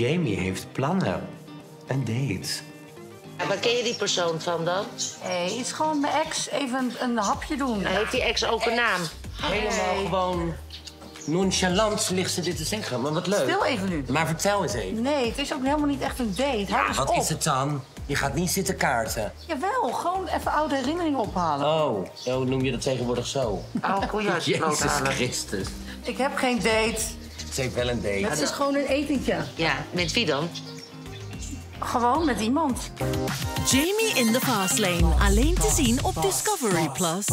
Jamie heeft plannen. Een date. Ja, waar ken je die persoon van dan? Nee, het is gewoon mijn ex even een, een hapje doen. Heeft die ex ook een naam? Helemaal gewoon nonchalant ligt ze dit te zeggen. Maar wat leuk. Stil even nu. Maar vertel eens even. Nee, het is ook helemaal niet echt een date. Eens Wat op. is het dan? Je gaat niet zitten kaarten. Jawel, gewoon even oude herinneringen ophalen. Oh, zo noem je dat tegenwoordig zo. Oh, koeien Jezus Christus. Ik heb geen date. Ze heeft wel een date. Het is gewoon een etentje. Ja, met wie dan? Gewoon met iemand. Jamie in the Fast Lane. Alleen te zien op Discovery Plus.